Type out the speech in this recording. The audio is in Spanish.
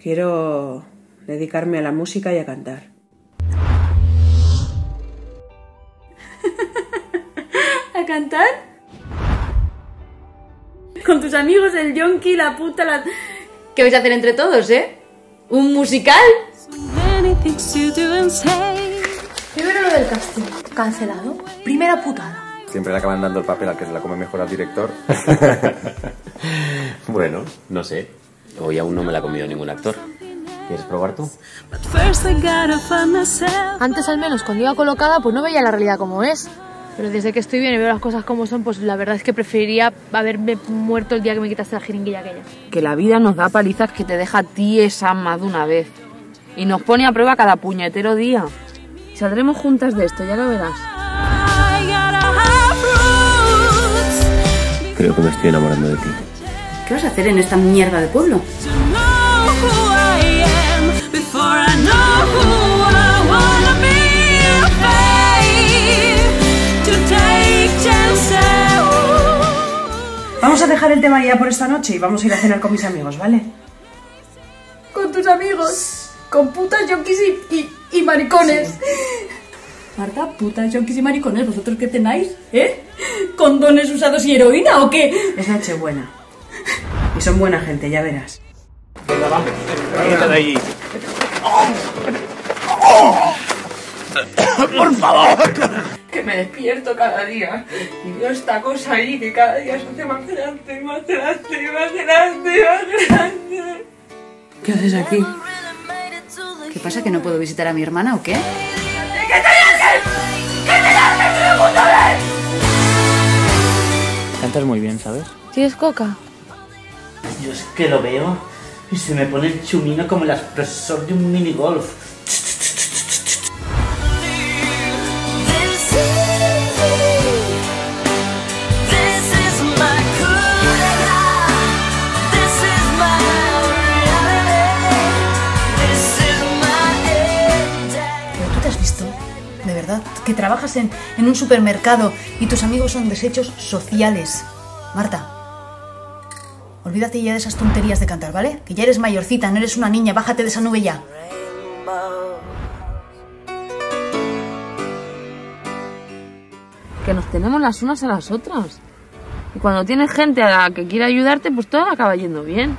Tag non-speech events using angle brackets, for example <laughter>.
Quiero dedicarme a la música y a cantar. <laughs> ¿A cantar? Con tus amigos, el yonki, la puta, la... ¿Qué vais a hacer entre todos, eh? ¿Un musical? Primero lo del casting. Cancelado. Primera putada. Siempre le acaban dando el papel al que se la come mejor al director. <laughs> <laughs> bueno, no sé. Hoy aún no me la ha comido ningún actor. ¿Quieres probar tú? Antes al menos cuando iba colocada pues no veía la realidad como es. Pero desde que estoy bien y veo las cosas como son, pues la verdad es que preferiría haberme muerto el día que me quitaste la jeringuilla aquella. Que la vida nos da palizas que te deja a ti esa más de una vez. Y nos pone a prueba cada puñetero día. Saldremos juntas de esto, ya lo verás. Creo que me estoy enamorando de ti. ¿Qué vas a hacer en esta mierda de pueblo? Vamos a dejar el tema ya por esta noche y vamos a ir a cenar con mis amigos, ¿vale? Con tus amigos. Con putas, yonkis y, y, y maricones. Marta, putas, yonkis y maricones, ¿vosotros qué tenéis? ¿Eh? ¿Condones usados y heroína o qué? Es Nochebuena. Y son buena gente, ya verás. <coughs> ¡Por favor! Que me despierto cada día y veo esta cosa ahí que cada día se hace más grande, más grande, más grande, más grande. ¿Qué haces aquí? ¿Qué pasa, que no puedo visitar a mi hermana o qué? ¿Qué te haces? ¿Qué te haces? Cantas muy bien, ¿sabes? ¿Tienes coca? Yo es que lo veo y se me pone el chumino como el expresor de un minigolf. De verdad, que trabajas en, en un supermercado y tus amigos son desechos sociales. Marta, olvídate ya de esas tonterías de cantar, ¿vale? Que ya eres mayorcita, no eres una niña, bájate de esa nube ya. Que nos tenemos las unas a las otras. Y cuando tienes gente a la que quiere ayudarte, pues todo acaba yendo bien.